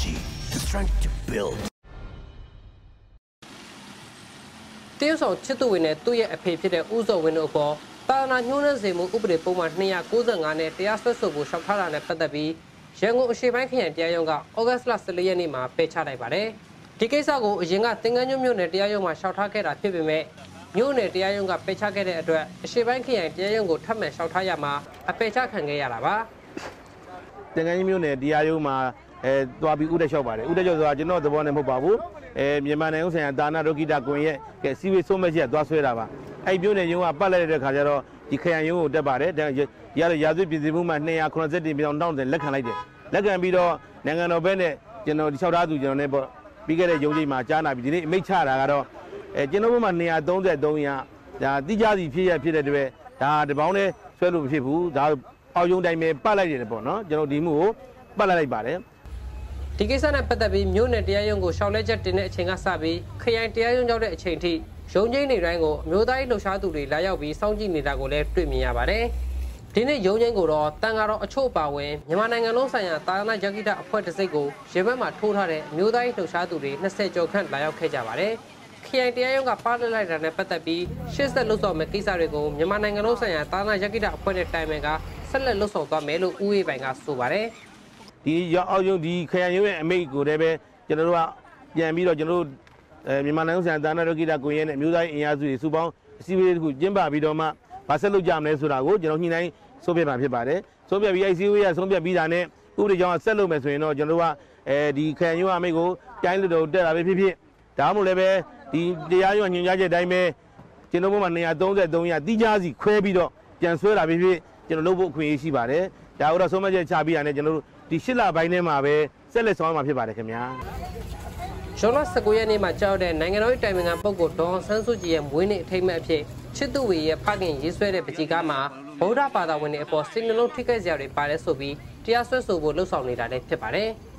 technology, the strength to build. တရုတ်ဆောင်ချစ်သူဝင်နဲ့သူ့ရဲ့အဖေဖြစ်တဲ့ဦးစောဝင်းတို့အပေါ်ပါနာညှိုးနှဲစေမှုဥပဒေပုံမှန်295နဲ့တရားစွဲဆိုဖို့ရှောက်ထားတာနဲ့ပတ်သက်ပြီးရန်ကုန်အရှေ့ပိုင်းခရိုင်တရားရုံးကဩဂတ်လ14ရက်နေ့မှာပယ်ချလိုက်ပါတယ်။ဒီကိစ္စကိုအရင်ကသင်္ကန်းညွန့်မြို့နယ်တရားရုံးမှာရှောက်ထားခဲ့တာဖြစ်ပေမဲ့မြို့နယ်တရားရုံးကပယ်ချခဲ့တဲ့အတွက်အရှေ့ပိုင်းခရိုင်တရားရုံးကိုထပ်မံရှောက်ထားရမှာအပယ်ချခံခဲ့ရတာပါ။သင်္ကန်းမြို့နယ်တရားရုံးမှာ အဲသွားပြီးဥဒက်လျှောက်ပါတယ်ဥဒက်လျှောက်ဆိုတာကျွန်တော်သဘောနဲ့မဟုတ်ပါဘူးအဲမြန်မာနိုင်ငံဥဆိုင်ရာဒါနဒုက္ခိတကွန်ရဲ့ကဲစီဝေးဆုံးမဲ့ချက်သွားဆွဲတာပါအဲ့မျိုးနယ်ရုံးကပတ်လိုက်တဲ့ခါကျတော့ဒီခရိုင်ရုံးကိုတက်ပါတယ်ဒါရရရာဇဝပြည်စီမှုမှာ287ပြည်အောင်တောင်းတယ်လက်ခံလိုက်တယ်လက်ခံပြီးတော့နိုင်ငံတော်ဘက်နဲ့ကျွန်တော်ဒီလျှောက်ထားသူကျွန်တော်နဲ့ပေါ့ပြီးခဲ့တဲ့ရုံးချိန်မှာကြားနာပြီးဒီနေ့အမိတ်ချတာကတော့အဲကျွန်တော်ဘက်မှာ233ရဒါတိကျစီဖြစ်ရဖြစ်တဲ့အတွက်ဒါတပေါင်းနဲ့ဆွဲလို့မဖြစ်ဘူးဒါအောက်ရုံးတိုင်းပဲပတ်လိုက်တယ်ပေါ့နော်ကျွန်တော်ဒီမှုကိုပတ်လိုက်လိုက်ပါတယ် ဒီကိစ္စနဲ့ပတ်သက်ပြီးမြို့နယ်တရားရုံးကိုရှောက်လဲချက်တင်တဲ့အချိန်ကစပြီးခရိုင်တရားရုံးရောက်တဲ့အချိန်ထိရုံးချင်းတွေတိုင်းကိုအမျိုးသားရေးလှုပ်ရှားသူတွေလာရောက်ပြီးစောင့်ကြည့်နေတာကိုလည်းတွေ့မြင်ရပါတယ်။ဒီနေ့ရုံးချင်းကိုတော့တန်ဃာတော်အချို့ပါဝင်မြန်မာနိုင်ငံလုံးဆိုင်ရာတာသနာယကိတအဖွဲ့တစ်စိတ်ကိုရေဘက်မှာထိုးထားတဲ့အမျိုးသားရေးလှုပ်ရှားသူတွေ20ကျော်ခန့်လာရောက်ခဲ့ကြပါတယ်။ခရိုင်တရားရုံးကပါလက်လိုက်တာနဲ့ပတ်သက်ပြီးရှေ့ဆက်လှုပ်ဆောင်မယ့်ကိစ္စတွေကိုမြန်မာနိုင်ငံလုံးဆိုင်ရာတာသနာယကိတအဖွဲ့နဲ့တိုင်ပင်ကဆက်လက်လှုပ်ဆောင်သွားမယ်လို့ဦးအေးပိုင်ကဆိုပါတယ်။ ဒီရောက်အောင်ရုံဒီခရိုင်ရုံးရဲ့အမိတ်ကိုလည်းပဲကျွန်တော်တို့ကပြန်ပြီးတော့ကျွန်တော်တို့အဲမြန်မာနိုင်ငံဆိုင်ရာဒါနဒုက္ခိတကိုရဲနဲ့အမျိုးသားရေးအင်အားစုတွေစုပေါင်းအစည်းအဝေးတစ်ခုကျင်းပပြီးတော့မှဗဆက်လုပ်ကြမလဲဆိုတာကိုကျွန်တော်ညှိနှိုင်းဆုံးဖြတ်မှာဖြစ်ပါတယ်ဆုံးဖြတ်ပြီးအစည်းအဝေးကဆုံးဖြတ်ပြီးတာနဲ့ဥပဒေကြောင်းဆက်လုပ်မယ်ဆိုရင်တော့ကျွန်တော်တို့ကအဲဒီခရိုင်ရုံးအမိတ်ကိုတိုင်းလူတော်တက်တာပဲဖြစ်ဖြစ်ဒါမှမဟုတ်လည်းပဲဒီတရားရုံးညွှန်ကြားချက်အတိုင်းပဲကျွန်တော်တို့မှာ133ရတိကျစီခွဲပြီးတော့ပြန်ဆွဲတာဖြစ်ဖြစ်ကျွန်တော်လုပ်ဖို့အခွင့်အရေးရှိပါတယ်ဒါကတော့ဆုံးဖြတ်ချက်ချပြီးတာနဲ့ကျွန်တော်တို့ ဒီရှစ်လပိုင်းထဲမှာပဲဆက်လက်ဆောင်ရမှာဖြစ်ပါတယ်ခင်ဗျာဇွန်လ19ရက်နေ့မှာကြောက်တဲ့နိုင်ငံတော်တိုင်ပင်ခံပုဂ္ဂိုလ်ဒေါ်ဆန်းစုကြည်ရဲ့မွေးနေ့အထိမ်းအမှတ်အဖြစ်ချစ်သူဝေရဲ့ဖခင်ရေးဆွဲတဲ့ပကြီးကားမှာဗုဒ္ဓဘာသာဝင်တွေအပေါ်စိတ်နှလုံးထိခိုက်စရာတွေပါတယ်ဆိုပြီးတရားစွဲဆိုဖို့လှုံ့ဆော်နေတာလည်းဖြစ်ပါတယ်။